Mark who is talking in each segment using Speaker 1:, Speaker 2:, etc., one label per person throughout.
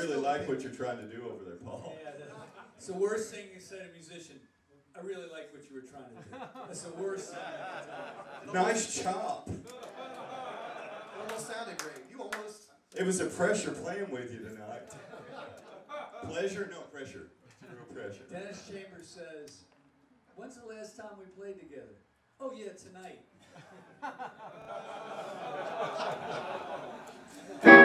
Speaker 1: I really like what you're trying to do over there, Paul.
Speaker 2: Yeah, that- it's the worst thing you said a musician. I really like what you were trying to do. That's the worst thing. you can tell.
Speaker 1: Nice chop.
Speaker 3: It almost sounded great. You almost.
Speaker 1: It was a pressure playing with you tonight. Pleasure? No, pressure. Real pressure.
Speaker 2: Dennis Chambers says, "When's the last time we played together?" Oh yeah, tonight.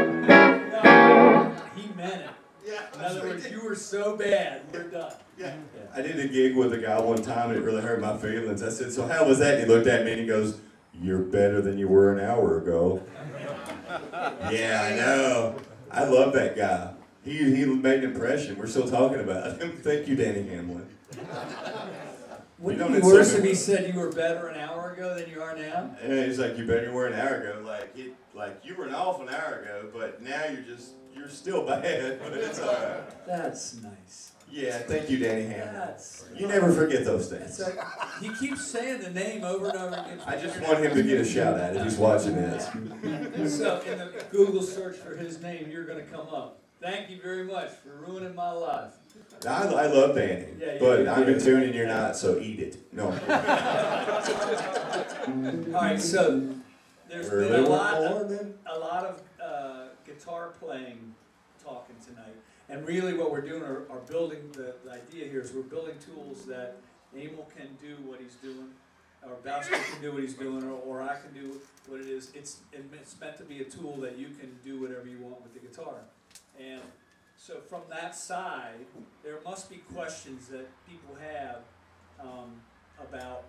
Speaker 2: No, he meant it.
Speaker 3: Yeah.
Speaker 2: In other words, you were so bad, we're done.
Speaker 3: Yeah.
Speaker 1: I did a gig with a guy one time and it really hurt my feelings. I said, So, how was that? And he looked at me and he goes, You're better than you were an hour ago. yeah, I know. I love that guy. He, he made an impression. We're still talking about him. Thank you, Danny Hamlin.
Speaker 2: Wouldn't it be worse if he said you were better an hour ago than you are now?
Speaker 1: And he's like, You better you were an hour ago. Like, it, like you were an off an hour ago, but now you're just, you're still bad, but it's all right.
Speaker 2: That's nice.
Speaker 1: Yeah, thank you, Danny Hamlin.
Speaker 2: That's.
Speaker 1: You never forget those things.
Speaker 2: like, he keeps saying the name over and over again.
Speaker 1: I just want him to get a shout out if he's watching this.
Speaker 2: So in the Google search for his name, you're going to come up. Thank you very much for ruining my life.
Speaker 1: I, I love Danny,
Speaker 2: Yeah,
Speaker 1: but. I'm in tune and you're not, so eat it. No.
Speaker 2: All right, so there's been a lot, of, a lot of uh, guitar playing talking tonight, and really what we're doing are, are building. The, the idea here is we're building tools that Emil can do what he's doing, or Boscoe can do what he's doing, or, or I can do what it is. It's it's meant to be a tool that you can do whatever you want with the guitar, and so from that side, there must be questions that people have um, about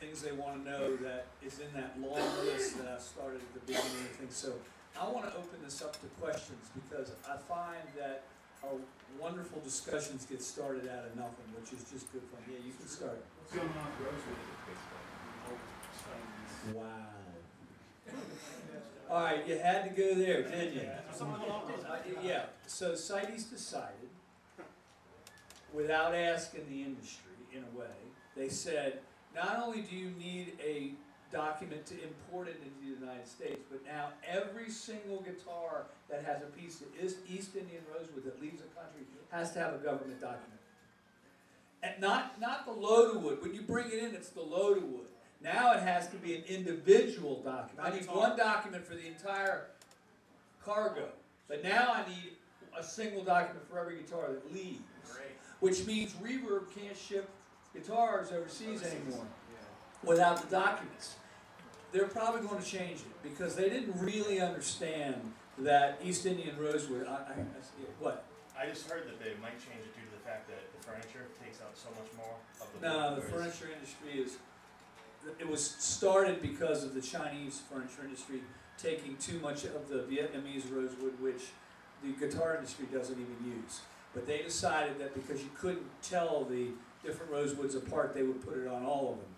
Speaker 2: things they want to know that is in that long list that I started at the beginning of things. So I want to open this up to questions because I find that our wonderful discussions get started out of nothing, which is just good fun. Yeah, you can start.
Speaker 4: What's going on with Rosewood at this point?
Speaker 2: Wow. All right, you had to go there, didn't you? Uh, Yeah, so CITES decided, without asking the industry in a way, they said, not only do you need a document to import it into the United States, but now every single guitar that has a piece of East, East Indian rosewood that leaves the country has to have a government document. And not, not the load of wood. When you bring it in, it's the load of wood. Now it has to be an individual document. I need one document for the entire cargo. But now I need a single document for every guitar that leaves.
Speaker 4: Great.
Speaker 2: Which means Reverb can't ship guitars overseas anymore without the documents. They're probably going to change it because they didn't really understand that East Indian rosewood. I, I, I, what?
Speaker 4: I just heard that they might change it due to the fact that the furniture takes out so much more of the
Speaker 2: No,
Speaker 4: wood,
Speaker 2: the furniture industry is. It was started because of the Chinese furniture industry taking too much of the Vietnamese rosewood, which the guitar industry doesn't even use. But they decided that because you couldn't tell the different rosewoods apart, they would put it on all of them.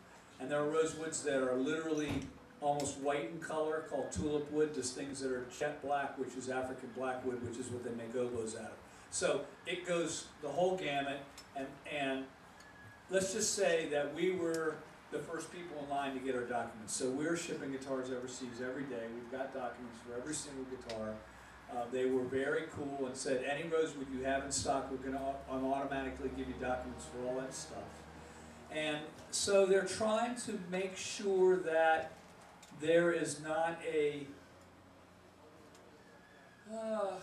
Speaker 2: And there are rosewoods that are literally almost white in color, called tulip wood. There's things that are jet black, which is African blackwood, which is what they make oboes out of. So it goes the whole gamut, and and let's just say that we were the first people in line to get our documents. So we're shipping guitars overseas every day. We've got documents for every single guitar. Uh, they were very cool and said, any rosewood you have in stock, we're going to automatically give you documents for all that stuff. And so they're trying to make sure that there is not a uh, a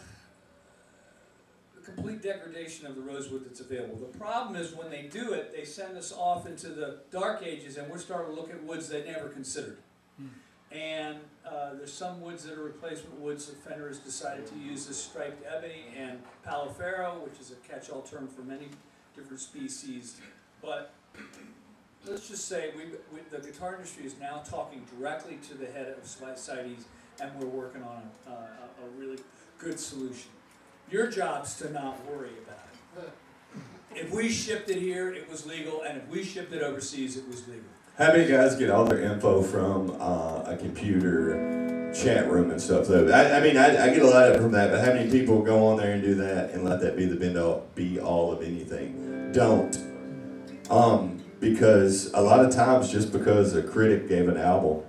Speaker 2: complete degradation of the rosewood that's available. The problem is when they do it, they send us off into the dark ages and we're starting to look at woods they never considered. And uh, there's some woods that are replacement woods that Fender has decided to use as striped ebony and pau ferro, which is a catch-all term for many different species. But let's just say we, we, the guitar industry is now talking directly to the head of CITES and we're working on a, a, a really good solution. Your job's to not worry about it. If we shipped it here, it was legal, and if we shipped it overseas, it was legal.
Speaker 1: How many guys get all their info from uh, a computer chat room and stuff? Though I, I mean, I, I get a lot of it from that, but how many people go on there and do that and let that be the be all, be all of anything? Don't. Um, because a lot of times, just because a critic gave an album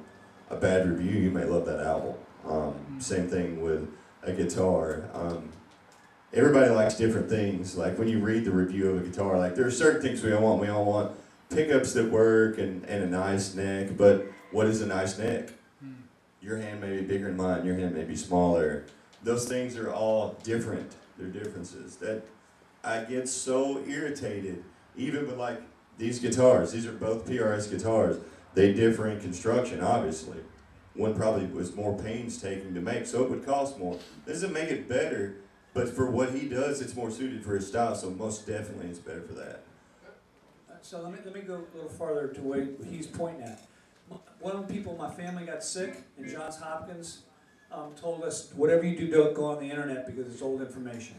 Speaker 1: a bad review, you may love that album. Um, same thing with a guitar. Um, everybody likes different things. Like when you read the review of a guitar, like there are certain things we all want. We all want pickups that work and, and a nice neck, but what is a nice neck? Hmm. Your hand may be bigger than mine, your hand may be smaller. Those things are all different. They're differences. That I get so irritated, even with like these guitars. These are both PRS guitars. They differ in construction, obviously. One probably was more painstaking to make, so it would cost more. Doesn't make it better, but for what he does, it's more suited for his style. So most definitely, it's better for that.
Speaker 2: So let me, let me go a little farther to where he's pointing at. One of the people in my family got sick, and Johns Hopkins um, told us, whatever you do, don't go on the internet because it's old information.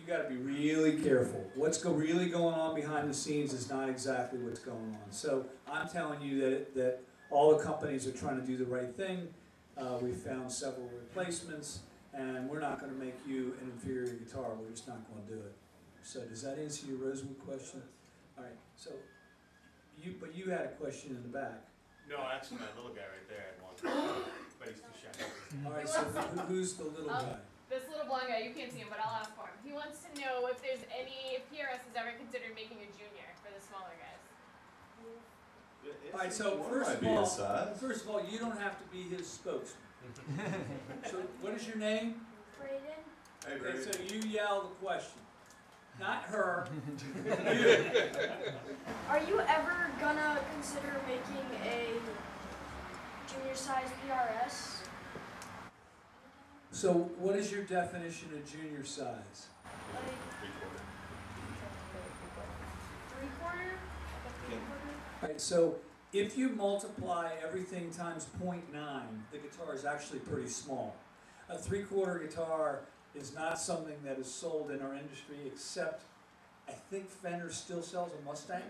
Speaker 2: You gotta be really careful. What's go, really going on behind the scenes is not exactly what's going on. So I'm telling you that, that all the companies are trying to do the right thing. Uh, we found several replacements, and we're not gonna make you an inferior guitar, we're just not gonna do it. So does that answer your Rosewood question? All right, so you, but you had a question in the back.
Speaker 4: No, actually, my little guy right there had one, but he's too shy.
Speaker 2: All right, so who, who's the little
Speaker 5: Um,
Speaker 2: guy?
Speaker 5: This little blonde guy, you can't see him, but I'll ask for him. He wants to know if there's any, if PRS has ever considered making a junior for the smaller guys.
Speaker 2: All right, so
Speaker 1: One
Speaker 2: first
Speaker 1: might
Speaker 2: of
Speaker 1: be his
Speaker 2: all,
Speaker 1: size.
Speaker 2: first of all, you don't have to be his spokesman. So what is your name?
Speaker 6: Brayden,
Speaker 1: Hey,
Speaker 2: Okay, so you yell the question, not her.
Speaker 6: are you ever gonna consider making a junior size PRS?
Speaker 2: So what is your definition of junior size?
Speaker 6: Like three quarter? Three quarter?
Speaker 2: All right, so if you multiply everything times 0.9, the guitar is actually pretty small. A three-quarter guitar is not something that is sold in our industry, except I think Fender still sells a Mustang.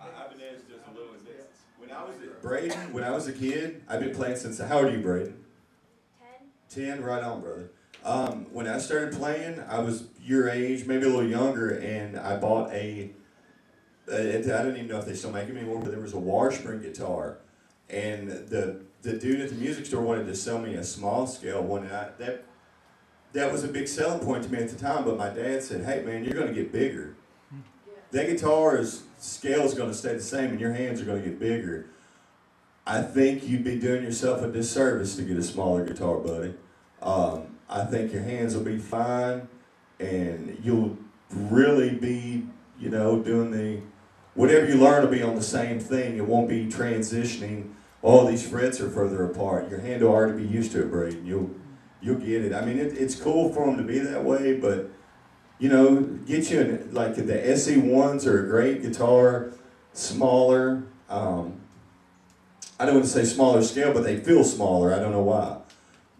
Speaker 1: I've been asked just a little bit. When I was at Braden, when I was a kid, I've been playing since. How old are you, Braden?
Speaker 6: Ten?
Speaker 1: Ten, right on, brother. Um, when I started playing, I was your age, maybe a little younger, and I bought a. Uh, I don't even know if they still make them anymore, but there was a Washburn guitar, and the the dude at the music store wanted to sell me a small scale one, and I, that that was a big selling point to me at the time. But my dad said, "Hey, man, you're going to get bigger. That guitar's scale is going to stay the same, and your hands are going to get bigger." I think you'd be doing yourself a disservice to get a smaller guitar, buddy. Um, I think your hands will be fine, and you'll really be, you know, doing the whatever you learn will be on the same thing. It won't be transitioning. All these frets are further apart. Your hand will already be used to it, Braden. You'll you'll get it. I mean, it, it's cool for them to be that way, but you know, get you an, like the SE ones are a great guitar, smaller. Um, I don't want to say smaller scale, but they feel smaller. I don't know why.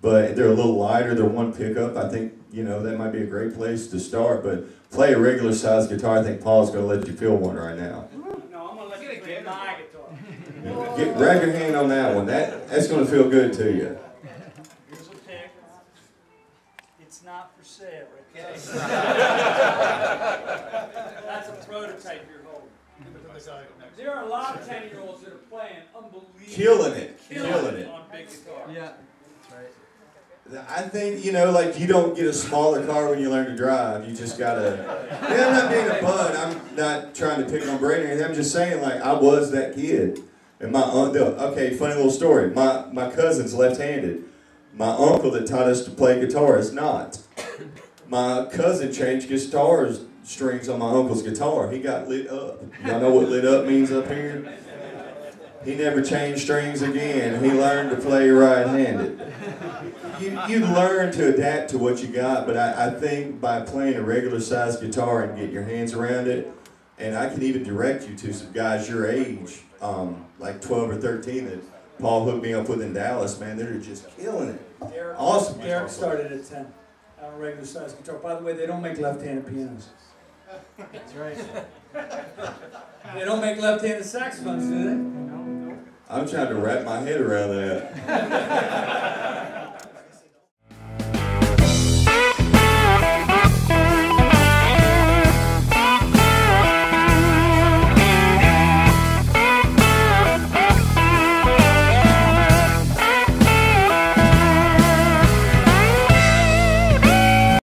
Speaker 1: But they're a little lighter. They're one pickup. I think, you know, that might be a great place to start. But play a regular size guitar. I think Paul's going to let you feel one right now.
Speaker 2: No, I'm gonna let you play my guitar.
Speaker 1: Get, grab your hand on that one. That, that's going to feel good to you.
Speaker 2: Here's a pick. It's not for sale, okay? That's a prototype you're holding. There are a lot of ten-year-olds that are playing unbelievable.
Speaker 1: Killing it. Killing it.
Speaker 2: On big guitars.
Speaker 7: Yeah.
Speaker 1: I think, you know, like you don't get a smaller car when you learn to drive. You just gotta. Yeah, I'm not being a bud. I'm not trying to pick on Brady or anything. I'm just saying, like, I was that kid. And my uncle, okay, funny little story. My, my cousin's left handed. My uncle that taught us to play guitar is not. My cousin changed guitars strings on my uncle's guitar. He got lit up. Y'all know what lit up means up here? He never changed strings again. He learned to play right handed you, you learn to adapt to what you got, but I, I think by playing a regular sized guitar and getting your hands around it, and I can even direct you to some guys your age, um, like 12 or 13 that Paul hooked me up with in Dallas, man, they're just killing it.
Speaker 2: Derek,
Speaker 1: Awesome.
Speaker 2: Derek started at ten, on a regular sized guitar. By the way, they don't make left-handed pianos.
Speaker 7: That's right.
Speaker 2: They don't make left-handed saxophones, do they?
Speaker 1: I'm trying to wrap my head around that.